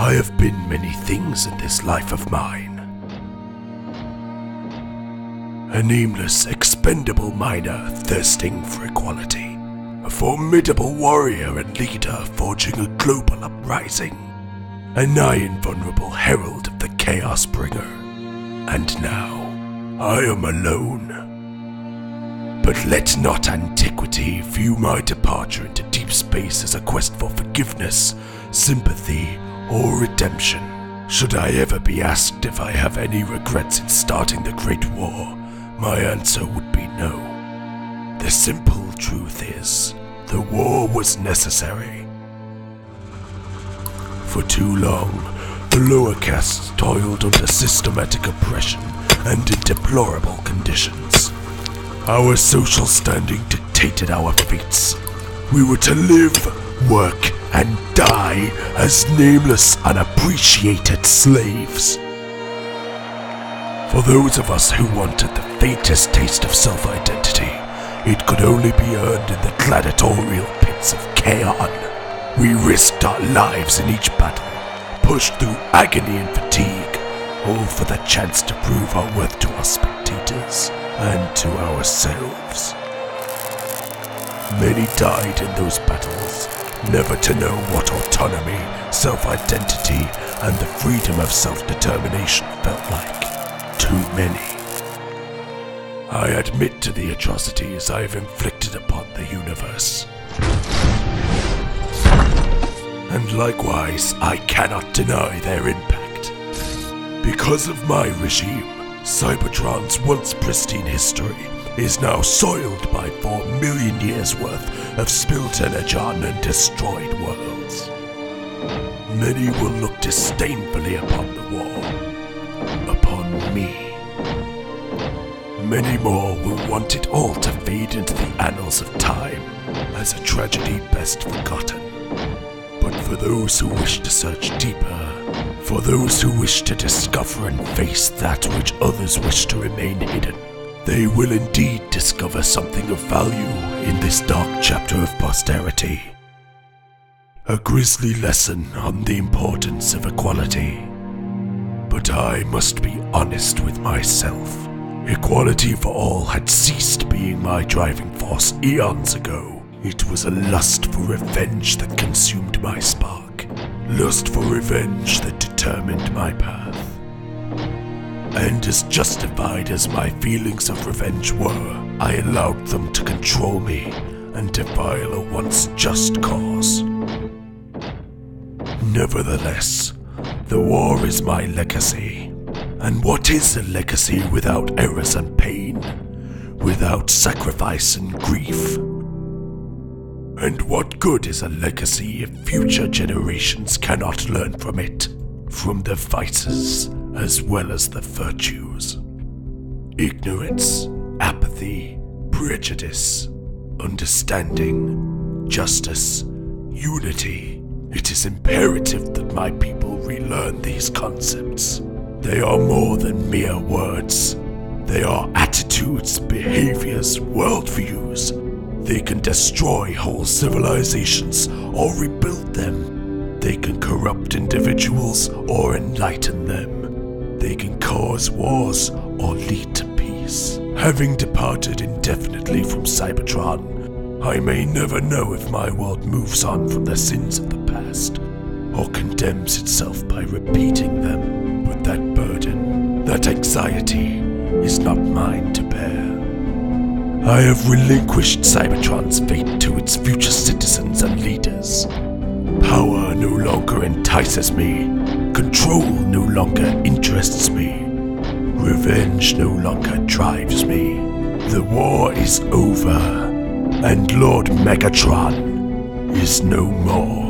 I have been many things in this life of mine. A nameless, expendable miner thirsting for equality. A formidable warrior and leader forging a global uprising. A nigh invulnerable herald of the Chaos Bringer. And now, I am alone. But let not antiquity view my departure into deep space as a quest for forgiveness, sympathy, or redemption. Should I ever be asked if I have any regrets in starting the Great War, my answer would be no. The simple truth is, the war was necessary. For too long, the lower castes toiled under systematic oppression and in deplorable conditions. Our social standing dictated our fates. We were to live, work, and die as nameless, unappreciated slaves. For those of us who wanted the faintest taste of self identity, it could only be earned in the gladiatorial pits of Kaon. We risked our lives in each battle, pushed through agony and fatigue, all for the chance to prove our worth to our spectators and to ourselves. Many died in those battles, never to know what autonomy, self identity, and the freedom of self determination felt like. Too many. I admit to the atrocities I have inflicted upon the universe. And likewise, I cannot deny their impact. Because of my regime, Cybertron's once pristine history is now soiled by four million years worth of spilt energon and destroyed worlds. Many will look disdainfully upon the war, upon me. Many more will want it all to fade into the annals of time as a tragedy best forgotten. But for those who wish to search deeper, for those who wish to discover and face that which others wish to remain hidden, they will indeed discover something of value in this dark chapter of posterity. A grisly lesson on the importance of equality. But I must be honest with myself. Equality for all had ceased being my driving force eons ago. It was a lust for revenge that consumed my spark. Lust for revenge that determined my path. And as justified as my feelings of revenge were, I allowed them to control me and defile a once just cause. Nevertheless, the war is my legacy. And what is a legacy without errors and pain? Without sacrifice and grief? And what good is a legacy if future generations cannot learn from it? From the vices as well as the virtues. Ignorance, apathy, prejudice, understanding, justice, unity. It is imperative that my people relearn these concepts. They are more than mere words. They are attitudes, behaviors, worldviews. They can destroy whole civilizations or rebuild them. They can corrupt individuals or enlighten them. They can cause wars or lead to peace. Having departed indefinitely from Cybertron, I may never know if my world moves on from the sins of the past or condemns itself by repeating them. But that burden, that anxiety, is not mine to bear. I have relinquished Cybertron's fate to its future citizens and leaders. Power no longer entices me. Control no longer interests me. Revenge no longer drives me. The war is over, and Lord Megatron is no more.